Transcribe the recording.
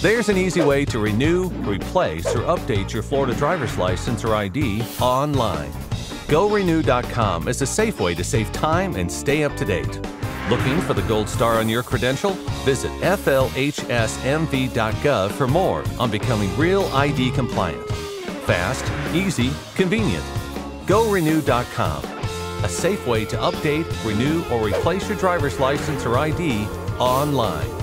There's an easy way to renew, replace, or update your Florida driver's license or ID online. GoRenew.com is a safe way to save time and stay up to date. Looking for the gold star on your credential? Visit FLHSMV.gov for more on becoming real ID compliant. Fast, easy, convenient. GoRenew.com, a safe way to update, renew, or replace your driver's license or ID online.